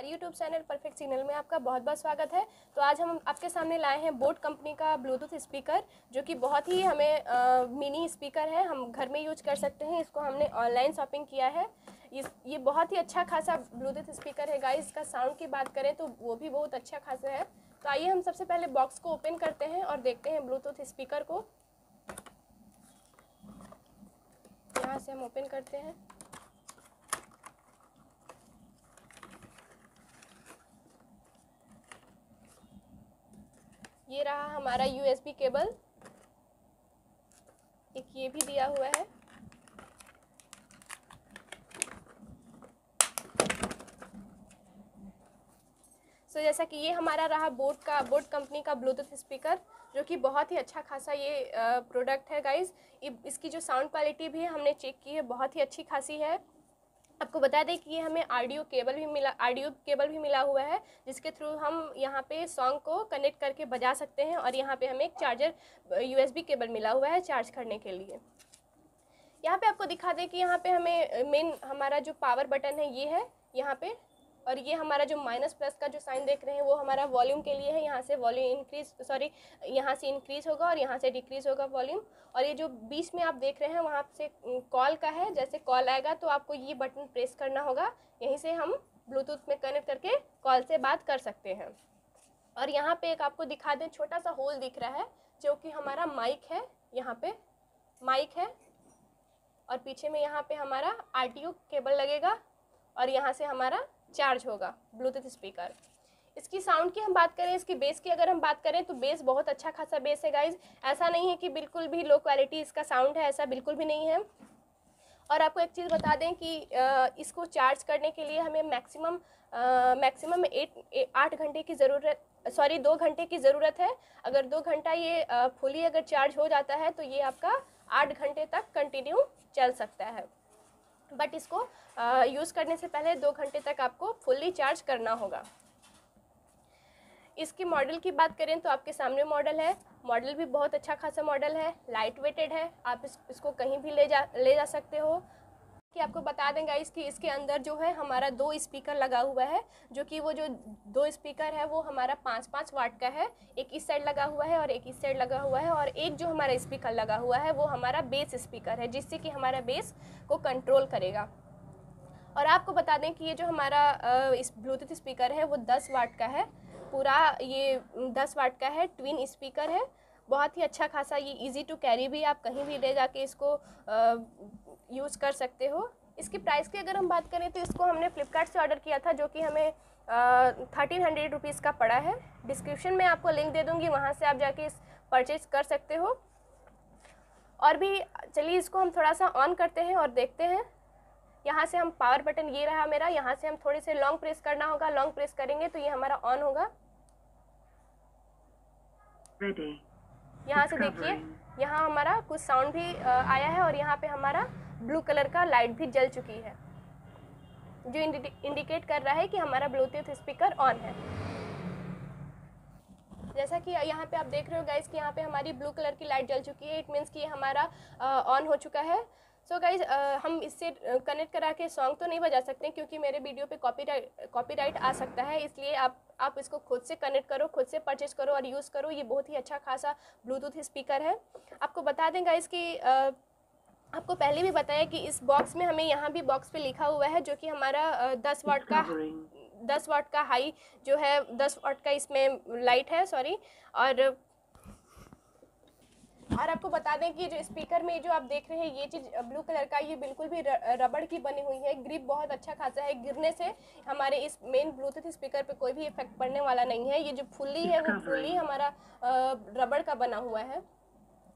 हमारे YouTube channel perfect signal में आपका बहुत बहुत स्वागत है। तो आज हम आपके सामने लाए हैं बोट कंपनी का ब्लूटूथ स्पीकर जो कि बहुत ही हमें आ, मिनी स्पीकर है। हम घर में यूज़ कर सकते हैं। इसको हमने ऑनलाइन शॉपिंग किया है। इस ये बहुत ही अच्छा खासा ब्लूटूथ स्पीकर है गाइस इसका साउंड की बात करें तो वो भी बहुत अच्छा खासा है। तो आइए हम सबसे पहले बॉक्स को ओपन करते हैं और देखते हैं ब्लूटूथ स्पीकर को। यहाँ से हम ओपन करते हैं। ये रहा हमारा यूएसबी केबल। एक ये भी दिया हुआ है। सो so, जैसा कि ये हमारा रहा बोट का बोट कंपनी का ब्लूटूथ स्पीकर जो कि बहुत ही अच्छा खासा ये प्रोडक्ट है गाइज़ इसकी जो साउंड क्वालिटी भी हमने चेक की है बहुत ही अच्छी खासी है। आपको बता दें कि ये हमें आडियो केबल भी मिला आडियो केबल भी मिला हुआ है, जिसके थ्रू हम यहाँ पे सॉन्ग को कनेक्ट करके बजा सकते हैं और यहाँ पे हमें एक चार्जर, यूएसबी केबल मिला हुआ है चार्ज करने के लिए। यहाँ पे आपको दिखा दें कि यहाँ पे हमें, मेन हमारा जो पावर बटन है, ये है, यहाँ पे और ये हमारा जो माइनस प्लस का जो साइन देख रहे हैं, वो हमारा वॉल्यूम के लिए है। यहाँ से वॉल्यूम इंक्रीज सॉरी यहाँ से इंक्रीज होगा और यहाँ से डिक्रीज होगा वॉल्यूम और ये जो बीच में आप देख रहे हैं, वहाँ से कॉल का है। जैसे कॉल आएगा तो आपको ये बटन प्रेस करना होगा। यहीं से हम ब्लूटूथ में कनेक्ट करके कॉल से बात कर सकते हैं। और यहाँ पे एक आपको दिखा दें, छोटा सा होल दिख रहा है, जो कि हमारा माइक है। यहाँ पे माइक है। और पीछे में यहाँ पे हमारा आर केबल लगेगा। और यहाँ से हमारा चार्ज होगा ब्लूटूथ स्पीकर इसकी साउंड की हम बात करें, इसकी बेस की अगर हम बात करें तो बेस बहुत अच्छा खासा बेस है गाइज़ ऐसा नहीं है कि बिल्कुल भी लो क्वालिटी इसका साउंड है, ऐसा बिल्कुल भी नहीं है। और आपको एक चीज़ बता दें कि इसको चार्ज करने के लिए हमें मैक्सिमम मैक्सिमम एट आठ घंटे की ज़रूरत सॉरी दो घंटे की ज़रूरत है। अगर दो घंटा ये फुली अगर चार्ज हो जाता है तो ये आपका आठ घंटे तक कंटिन्यू चल सकता है। बट इसको यूज़ करने से पहले दो घंटे तक आपको फुल्ली चार्ज करना होगा। इसके मॉडल की बात करें तो आपके सामने मॉडल है। मॉडल भी बहुत अच्छा खासा मॉडल है। लाइट वेटेड है। आप इस, इसको कहीं भी ले जा ले जा सकते हो। कि आपको बता देंगे इसकी इसके अंदर जो है हमारा दो स्पीकर लगा हुआ है, जो कि वो जो दो स्पीकर है वो हमारा पाँच पाँच वाट का है। एक इस साइड लगा हुआ है और एक इस साइड लगा हुआ है और एक जो हमारा स्पीकर लगा हुआ है वो हमारा बेस स्पीकर है, जिससे कि हमारा बेस को कंट्रोल करेगा। और आपको बता दें कि ये जो हमारा इस ब्लूटूथ स्पीकर है वो दस वाट का है। पूरा ये दस वाट का है ट्विन स्पीकर है। बहुत ही अच्छा खासा ये इजी टू कैरी भी आप कहीं भी ले जाके इसको यूज़ कर सकते हो। इसकी प्राइस की अगर हम बात करें तो इसको हमने फ़्लिपकार्ट से ऑर्डर किया था जो कि हमें थर्टीन हंड्रेड रुपीज़ का पड़ा है। डिस्क्रिप्शन में आपको लिंक दे दूँगी वहाँ से आप जाके इस परचेज कर सकते हो। और भी चलिए इसको हम थोड़ा सा ऑन करते हैं और देखते हैं। यहाँ से हम पावर बटन ये रहा मेरा यहाँ से हम थोड़े से लॉन्ग प्रेस करना होगा। लॉन्ग प्रेस करेंगे तो ये हमारा ऑन होगा। यहाँ से देखिए यहाँ हमारा कुछ साउंड भी आया है और यहाँ पे हमारा ब्लू कलर का लाइट भी जल चुकी है जो इंडिकेट कर रहा है कि हमारा ब्लूटूथ स्पीकर ऑन है। जैसा कि यहाँ पे आप देख रहे हो गाइज़ कि यहाँ पे हमारी ब्लू कलर की लाइट जल चुकी है इट मीन्स कि हमारा ऑन हो चुका है। सो so गाइज़ uh, हम इससे कनेक्ट करा के सॉन्ग तो नहीं बजा सकते क्योंकि मेरे वीडियो पे कॉपीराइट कॉपीराइट आ सकता है इसलिए आप आप इसको खुद से कनेक्ट करो खुद से परचेज करो और यूज़ करो। ये बहुत ही अच्छा खासा ब्लूटूथ स्पीकर है। आपको बता दें गाइज़ कि uh, आपको पहले भी बताया कि इस बॉक्स में हमें यहाँ भी बॉक्स पे लिखा हुआ है जो कि हमारा दस वाट का दस वाट का हाई जो है दस वाट का इसमें लाइट है सॉरी और और आपको बता दें कि जो स्पीकर में जो आप देख रहे हैं ये चीज़ ब्लू कलर का ये बिल्कुल भी रबड़ की बनी हुई है। ग्रिप बहुत अच्छा खासा है। गिरने से हमारे इस मेन ब्लूटूथ स्पीकर पे कोई भी इफ़ेक्ट पड़ने वाला नहीं है। ये जो फुल्ली है वो फुल्ली हमारा रबड़ का बना हुआ है।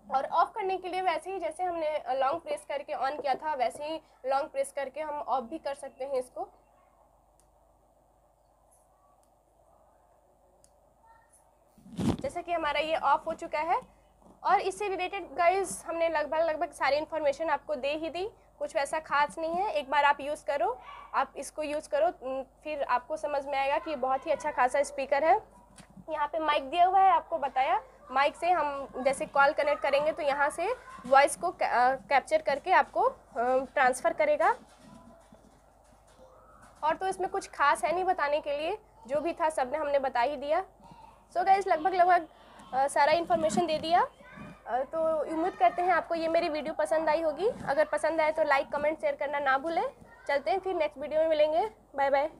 और ऑफ़ करने के लिए वैसे ही जैसे हमने लॉन्ग प्रेस करके ऑन किया था, वैसे ही लॉन्ग प्रेस करके हम ऑफ़ भी कर सकते हैं इसको। जैसे कि हमारा ये ऑफ़ हो चुका है। और इससे रिलेटेड गाइज़ हमने लगभग लगभग सारी इन्फॉर्मेशन आपको दे ही दी। कुछ वैसा खास नहीं है। एक बार आप यूज़ करो। आप इसको यूज़ करो फिर आपको समझ में आएगा कि बहुत ही अच्छा खासा स्पीकर है। यहाँ पे माइक दिया हुआ है, आपको बताया। माइक से हम जैसे कॉल कनेक्ट करेंगे तो यहाँ से वॉइस को कैप्चर करके आपको ट्रांसफ़र करेगा। और तो इसमें कुछ खास है नहीं बताने के लिए, जो भी था सबने हमने बता ही दिया। सो so गाइज़ लगभग लगभग सारा इन्फॉर्मेशन दे दिया। तो उम्मीद करते हैं आपको ये मेरी वीडियो पसंद आई होगी। अगर पसंद आए तो लाइक कमेंट शेयर करना ना भूलें। चलते हैं फिर नेक्स्ट वीडियो में मिलेंगे। Bye bye